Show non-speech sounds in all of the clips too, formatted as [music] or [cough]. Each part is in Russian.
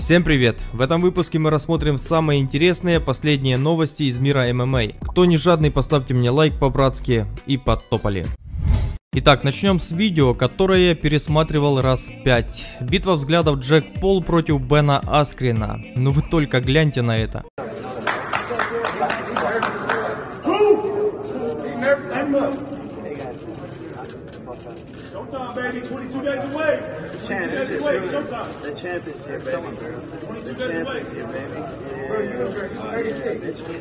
Всем привет! В этом выпуске мы рассмотрим самые интересные последние новости из мира ММА. Кто не жадный, поставьте мне лайк по-братски и подтопали. Итак, начнем с видео, которое я пересматривал раз 5. Битва взглядов Джек Пол против Бена Аскрина. Ну вы только гляньте на это. Showtime, baby. 22 days away. 22 champ is days away. Showtime. The champ is here, baby. The 22 days away. here, baby. Bitch me.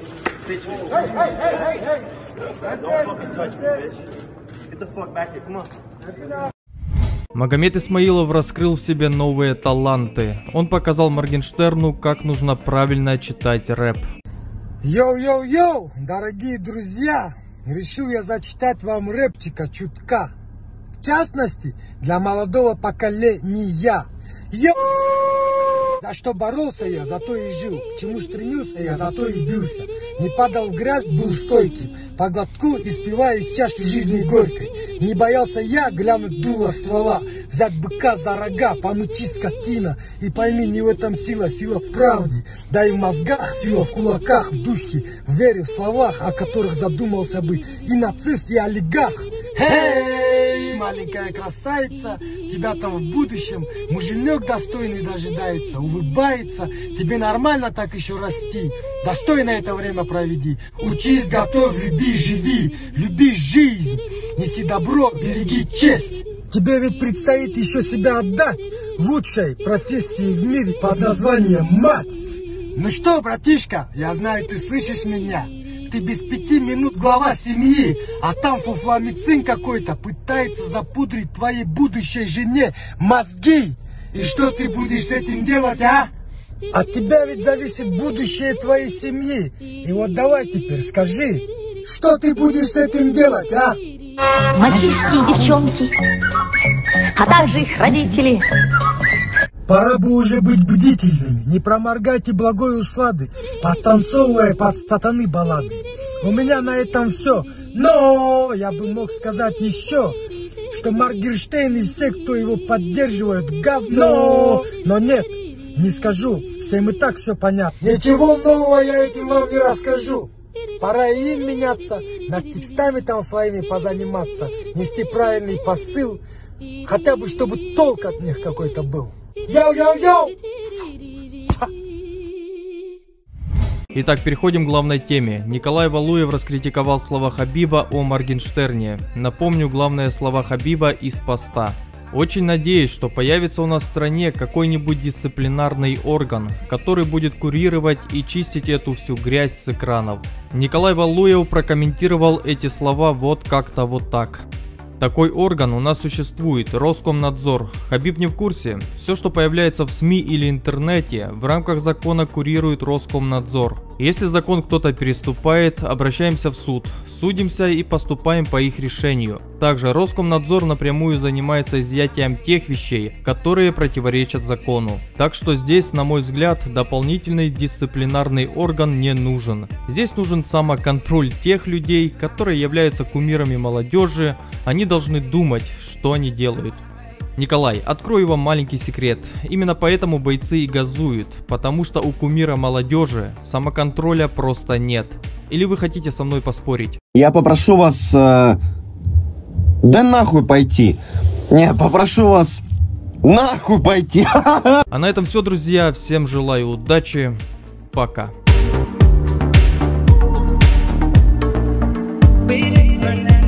Bitch me. Hey, hey, hey, hey, hey. That's Don't fucking touch me, That's it. bitch. Get the fuck back here. Come on. Магомед Исмаилов раскрыл в себе новые таланты. Он показал Моргенштерну, как нужно правильно читать рэп. Йоу-йоу-йоу, дорогие друзья! Решил я зачитать вам рэпчика чутка. В частности, для молодого поколения. Йоу! За что боролся я, зато и жил. К чему стремился я, зато и бился. Не падал в грязь, был стойким. По глотку испивая из чашки жизни горькой. Не боялся я глянуть дуло ствола. Взять быка за рога, помучить скотина. И пойми, не в этом сила, сила в правде. Да и в мозгах, сила в кулаках, в духе. В вере, в словах, о которых задумался бы и нацист, и олигарх. Эй, маленькая красавица, тебя там в будущем муженек достойный дожидается, улыбается, тебе нормально так еще расти, достойно это время проведи, учись, готовь, люби, живи, люби жизнь, неси добро, береги честь. Тебе ведь предстоит еще себя отдать лучшей профессии в мире под названием мать. Ну что, братишка, я знаю, ты слышишь меня. Ты без пяти минут глава семьи, а там фуфламицин какой-то пытается запудрить твоей будущей жене мозги. И что ты будешь с этим делать, а? От тебя ведь зависит будущее твоей семьи. И вот давай теперь скажи, что ты будешь с этим делать, а? Мальчишки и девчонки, а также их родители. Пора бы уже быть бдительными, не проморгайте благой услады, подтанцовывая под сатаны баллады. У меня на этом все, но я бы мог сказать еще, что Маргерштейн и все, кто его поддерживает, говно. Но нет, не скажу, всем и так все понятно. Ничего нового я этим вам не расскажу. Пора и им меняться, над текстами там своими позаниматься, нести правильный посыл, хотя бы чтобы толк от них какой-то был. Йоу-йоу-йоу! Итак, переходим к главной теме. Николай Валуев раскритиковал слова Хабиба о Моргенштерне. Напомню главные слова Хабиба из поста. Очень надеюсь, что появится у нас в стране какой-нибудь дисциплинарный орган, который будет курировать и чистить эту всю грязь с экранов. Николай Валуев прокомментировал эти слова вот как-то вот так. Такой орган у нас существует, Роскомнадзор. Хабиб не в курсе. Все, что появляется в СМИ или интернете, в рамках закона курирует Роскомнадзор. Если закон кто-то переступает, обращаемся в суд, судимся и поступаем по их решению. Также Роскомнадзор напрямую занимается изъятием тех вещей, которые противоречат закону. Так что здесь, на мой взгляд, дополнительный дисциплинарный орган не нужен. Здесь нужен самоконтроль тех людей, которые являются кумирами молодежи, они должны думать, что они делают. Николай, открою вам маленький секрет. Именно поэтому бойцы и газуют, потому что у кумира молодежи самоконтроля просто нет. Или вы хотите со мной поспорить? Я попрошу вас... Э, да нахуй пойти. Не, попрошу вас нахуй пойти. [laughs] А на этом все, друзья. Всем желаю удачи. Пока. waiting.